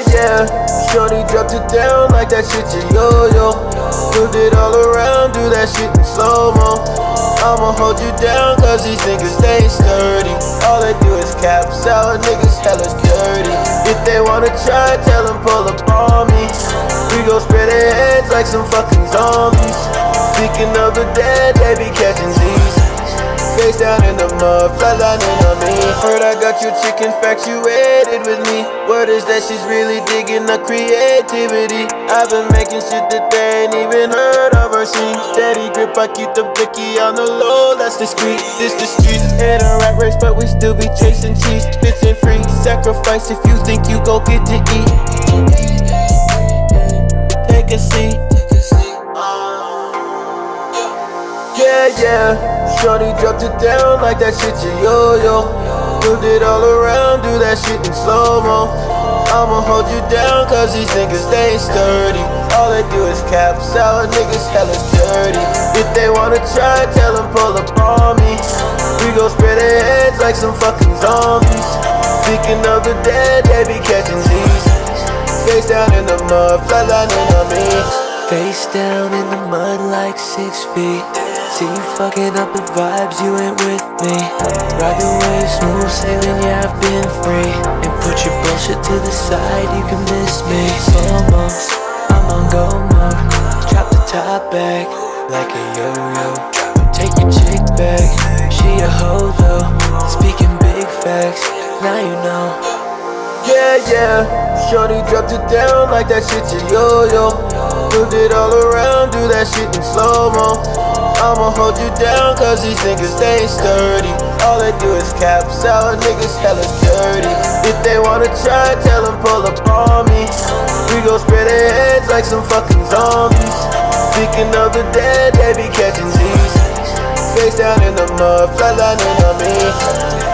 yeah. Shorty dropped it down like that shit your yo-yo. Moved it all around, do that shit in slow-mo. I'ma hold you down cause these niggas they sturdy. All they do is cap, sour niggas hella dirty. If they wanna try, tell them pull up on me. We gon' spread their heads like some fucking zombies. Speaking of the dead, they be catching Z's. Face down in the mud, flatlining on me. Heard I got your chick infatuated with me. Word is that she's really digging the creativity. I've been making shit that they ain't even heard of or seen. Steady grip, I keep the blicky on the low, that's discreet. This the streets. In a rat race, but we still be chasing cheese. Bitchin' free, sacrifice if you think you go get to eat. Yeah, yeah. Shorty dropped it down like that shit your yo-yo. Moved it all around, do that shit in slow-mo. I'ma hold you down cause these niggas they sturdy. All they do is cap, sour niggas hella dirty. If they wanna try, tell them pull up on me. We gon' spread their heads like some fucking zombies. Speaking of the dead, they be catching Z's. Face down in the mud, flatlining on me. Face down in the mud like six feet. See you fucking up the vibes, you ain't with me. Ride the wave, smooth sailing, yeah, I've been free. And put your bullshit to the side, you can miss me. Slow mo, I'm on go mode. Drop the top back like a yo yo. Take your chick back, she a hoe though. Speaking big facts, now you know. Yeah, yeah. Shorty dropped it down like that shit your yo-yo. Moved it all around, do that shit in slow-mo. I'ma hold you down cause these niggas they sturdy. All they do is cap, sour niggas hella dirty. If they wanna try, tell them pull up on me. We gon' spread their heads like some fucking zombies. Speaking of the dead, they be catching Z's. Face down in the mud, flatlining on me.